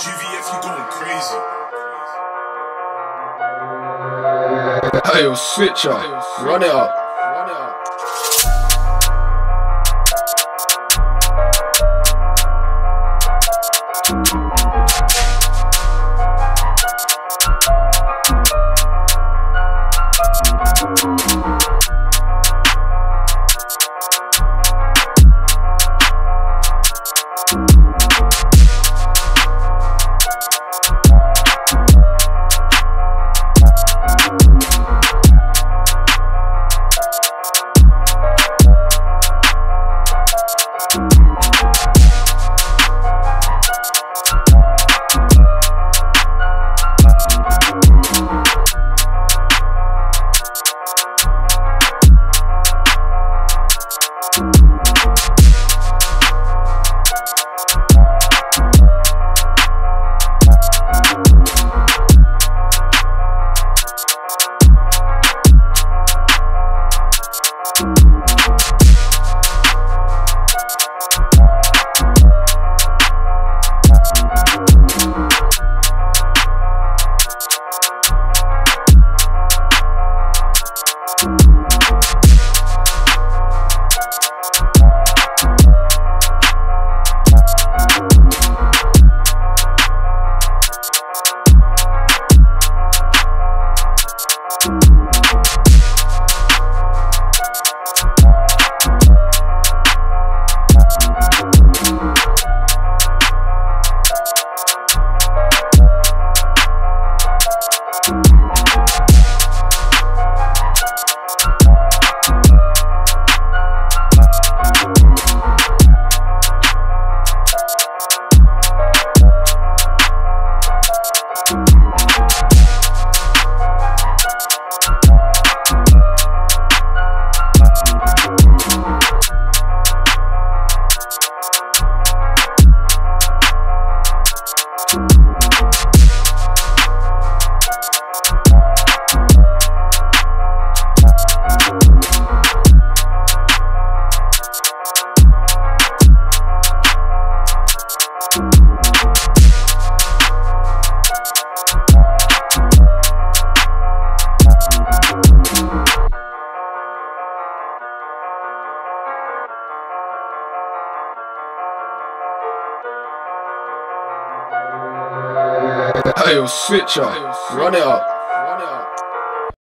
GVF, you going crazy. Hey, yo, switcher, run it up. Hey, yo, switcher, run it up.